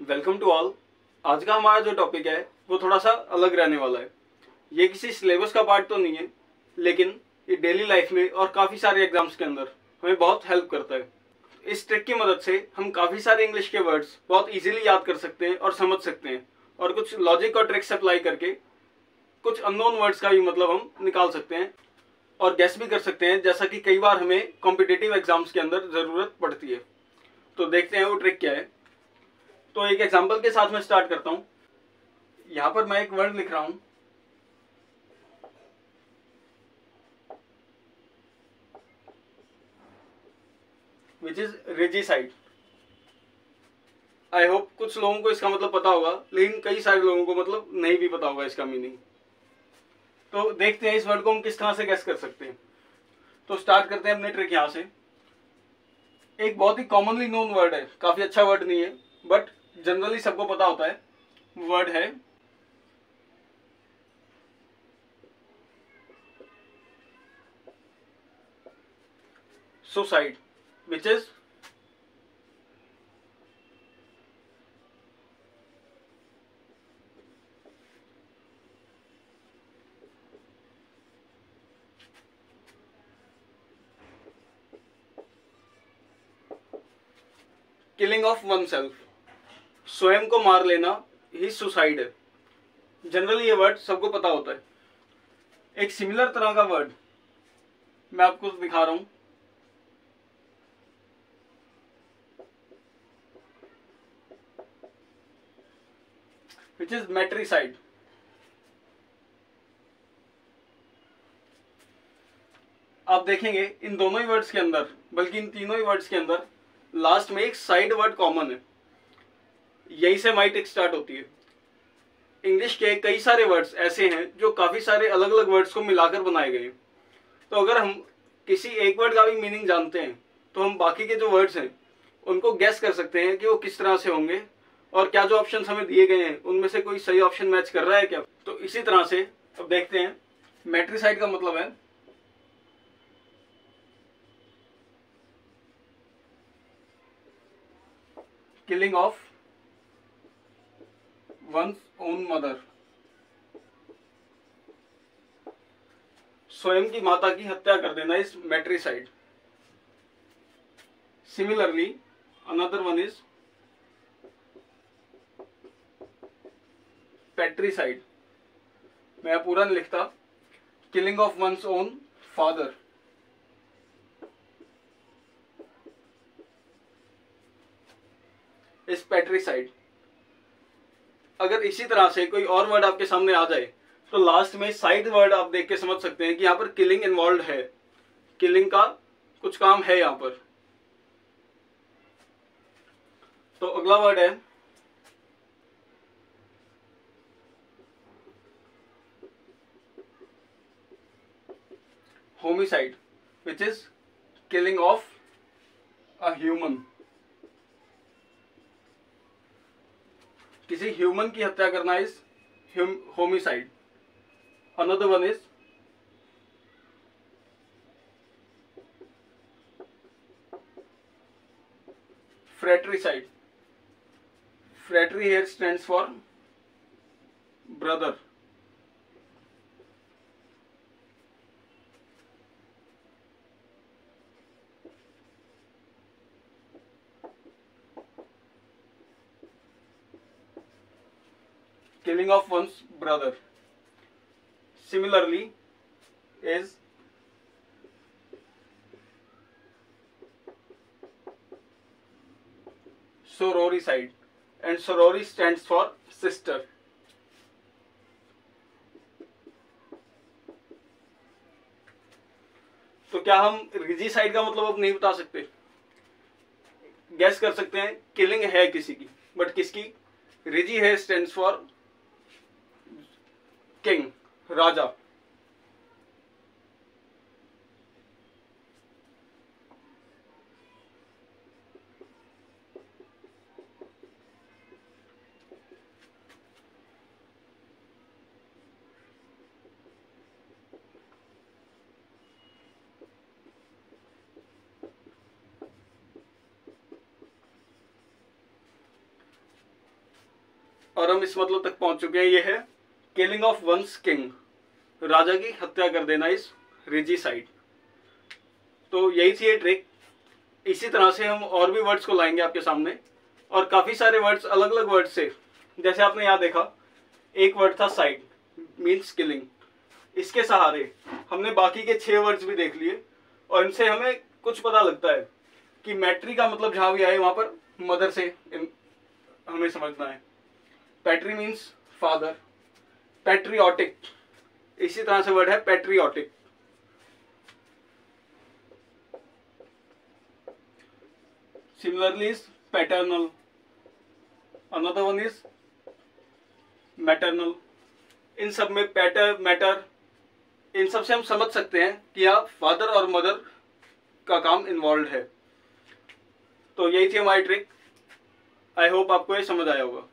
Welcome to all आज का हमारा जो टॉपिक है, वो थोड़ा सा अलग रहने वाला है। ये किसी सिलेबस का पार्ट तो नहीं है, लेकिन ये डेली लाइफ में और काफ़ी सारे एग्ज़ाम्स के अंदर हमें बहुत हेल्प करता है। इस ट्रिक की मदद से हम काफ़ी सारे इंग्लिश के वर्ड्स बहुत इजीली याद कर सकते हैं और समझ सकते हैं। और कुछ लॉजिक और ट्रिक्स अप्लाई करके कुछ अननोन वर्ड्स का भी मतलब हम निकाल सकते हैं और गैस भी कर सकते हैं, जैसा कि कई बार हमें कॉम्पिटेटिव एग्ज़ाम्स के अंदर ज़रूरत पड़ती है। तो देखते हैं वो ट्रिक क्या है। तो एक एग्ज़ाम्पल के साथ मैं स्टार्ट करता हूँ। यहाँ पर मैं एक वर्ड लिख रहा हूँ। Which is regicide I hope कुछ लोगों को इसका मतलब पता होगा, लेकिन कई सारे लोगों को मतलब नहीं भी पता होगा इसका मीनिंग तो देखते हैं इस वर्ड को हम किस तरह से गैस कर सकते हैं। तो स्टार्ट करते हैं अपने ट्रिक यहाँ से। एक बहुत ही कॉमनली नोन वर्ड है। काफ़ी अच्छा वर्ड नहीं है बट जनरली सबको पता होता है। वर्ड है। Suicide which is killing of one self स्वयं को मार लेना ही सुसाइड है। जनरली ये वर्ड सबको पता होता है। एक सिमिलर तरह का वर्ड मैं आपको दिखा रहा हूँ। विच इज़ मेट्रीसाइड आप देखेंगे इन दोनों ही वर्ड्स के अंदर, बल्कि इन तीनों ही वर्ड्स के अंदर लास्ट में एक साइड वर्ड कॉमन है। यही से माई टिक स्टार्ट होती है। इंग्लिश के कई सारे वर्ड्स ऐसे हैं जो काफ़ी सारे अलग अलग वर्ड्स को मिलाकर बनाए गए तो अगर हम किसी एक वर्ड का भी मीनिंग जानते हैं तो हम बाकी के जो वर्ड्स हैं, उनको गैस कर सकते हैं कि वो किस तरह से होंगे और क्या जो ऑप्शन हमें दिए गए हैं, उनमें से कोई सही ऑप्शन मैच कर रहा है क्या? तो इसी तरह से अब देखते हैं। मेट्रीसाइड का मतलब है। Killing of one's own mother. स्वयं की माता की हत्या कर देना is matricide similarly another one is patricide मैं पूरा नहीं लिखता। Killing of one's own father is patricide अगर इसी तरह से कोई और वर्ड आपके सामने आ जाए तो लास्ट में साइड वर्ड आप देख के समझ सकते हैं कि यहाँ पर किलिंग इन्वॉल्व है। किलिंग का कुछ काम है यहाँ पर। तो अगला वर्ड है homicide which is killing of a human किसी ह्यूमन की हत्या करना is homicide. Another one is fratricide fratri here stand for brother killing of one's brother. Similarly, is sororicide and sorori stands for sister. तो क्या हम रिजीसाइड का मतलब अब नहीं बता सकते गैस कर सकते हैं किलिंग है किसी की बट किसकी रिजी है स्टैंड्स फॉर किंग राजा। और हम इस मतलब तक पहुँच चुके हैं। ये है किलिंग ऑफ़ वंस किंग राजा की हत्या कर देना इस रिजी साइड तो यही थी ये ट्रिक इसी तरह से हम और भी वर्ड्स को लाएँगे आपके सामने. और काफ़ी सारे वर्ड्स अलग अलग वर्ड से. जैसे आपने यहाँ देखा, एक वर्ड था साइड मीन्स किलिंग इसके सहारे हमने बाकी के छह वर्ड्स भी देख लिए. और इनसे हमें कुछ पता लगता है कि मैट्री का मतलब जहाँ भी आए, वहाँ पर मदर से हमें समझना है. Patri means father patriotic. इसी तरह से वर्ड है patriotic. Similarly is paternal another one is maternal इन सब में पैटर मैटर इन सबसे हम समझ सकते हैं कि यहाँ फादर और मदर का काम इन्वॉल्व है। तो यही थी हमारी ट्रिक आई होप आपको ये समझ आया होगा।